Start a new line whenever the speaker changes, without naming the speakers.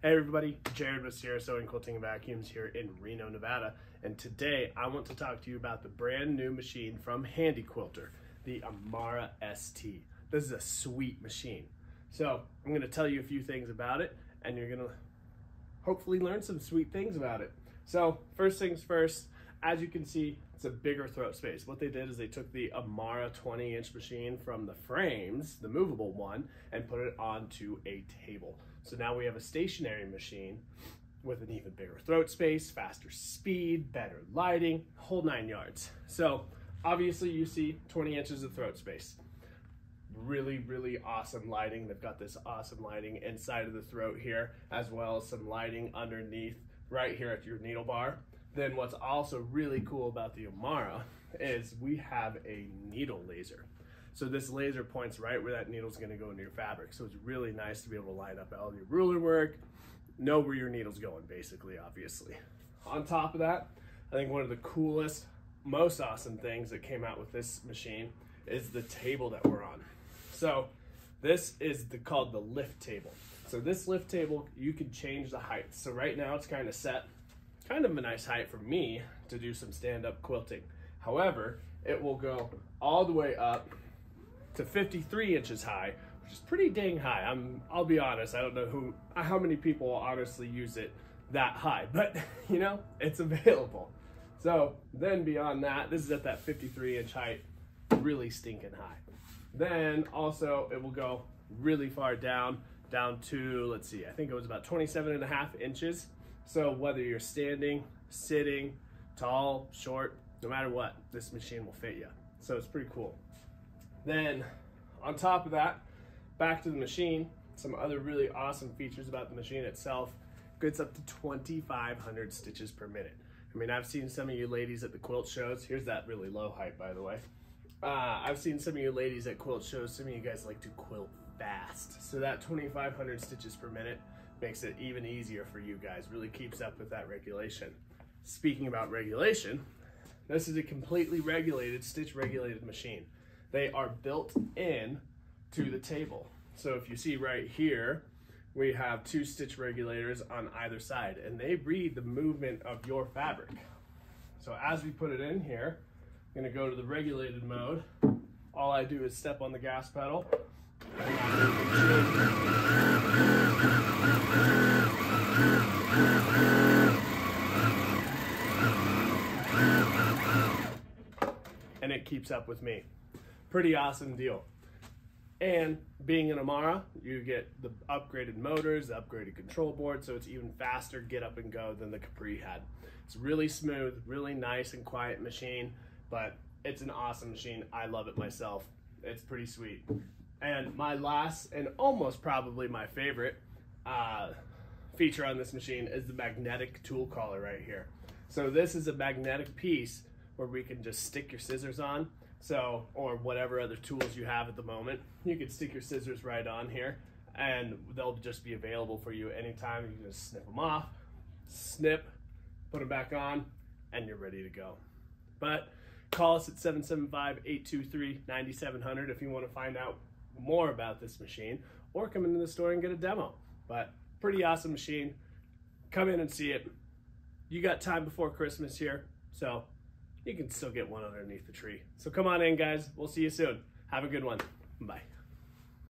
Hey everybody, Jared with Sierra Sewing Quilting and Vacuums here in Reno, Nevada. And today I want to talk to you about the brand new machine from Handi Quilter, the Amara ST. This is a sweet machine. So I'm gonna tell you a few things about it and you're gonna hopefully learn some sweet things about it. So first things first, as you can see, it's a bigger throat space. What they did is they took the Amara 20 inch machine from the frames, the movable one, and put it onto a table. So now we have a stationary machine with an even bigger throat space, faster speed, better lighting, whole nine yards. So obviously you see 20 inches of throat space. Really, really awesome lighting. They've got this awesome lighting inside of the throat here, as well as some lighting underneath right here at your needle bar. Then what's also really cool about the Amara is we have a needle laser. So this laser points right where that needle's gonna go into your fabric. So it's really nice to be able to line up all your ruler work, know where your needle's going basically, obviously. On top of that, I think one of the coolest, most awesome things that came out with this machine is the table that we're on. So this is the, called the lift table. So this lift table, you can change the height. So right now it's kind of set, kind of a nice height for me to do some stand-up quilting. However, it will go all the way up to 53 inches high, which is pretty dang high. I'm, I'll be honest, I don't know who, how many people honestly use it that high, but you know, it's available. So then beyond that, this is at that 53 inch height, really stinking high. Then also it will go really far down, down to, let's see, I think it was about 27 and a half inches. So whether you're standing, sitting, tall, short, no matter what, this machine will fit you. So it's pretty cool. Then on top of that, back to the machine, some other really awesome features about the machine itself. It gets up to 2,500 stitches per minute. I mean, I've seen some of you ladies at the quilt shows. Here's that really low height, by the way. Uh, I've seen some of you ladies at quilt shows. Some of you guys like to quilt fast. So that 2,500 stitches per minute makes it even easier for you guys. Really keeps up with that regulation. Speaking about regulation, this is a completely regulated, stitch regulated machine. They are built in to the table. So if you see right here, we have two stitch regulators on either side and they read the movement of your fabric. So as we put it in here, I'm gonna go to the regulated mode. All I do is step on the gas pedal. And it keeps up with me pretty awesome deal. And being an Amara, you get the upgraded motors, the upgraded control board, so it's even faster get up and go than the Capri had. It's really smooth, really nice and quiet machine, but it's an awesome machine. I love it myself. It's pretty sweet. And my last and almost probably my favorite uh, feature on this machine is the magnetic tool collar right here. So this is a magnetic piece where we can just stick your scissors on so, or whatever other tools you have at the moment. You can stick your scissors right on here and they'll just be available for you anytime. You can just snip them off, snip, put them back on, and you're ready to go. But call us at 775-823-9700 if you want to find out more about this machine or come into the store and get a demo. But pretty awesome machine. Come in and see it. You got time before Christmas here, so you can still get one underneath the tree. So come on in, guys. We'll see you soon. Have a good one. Bye.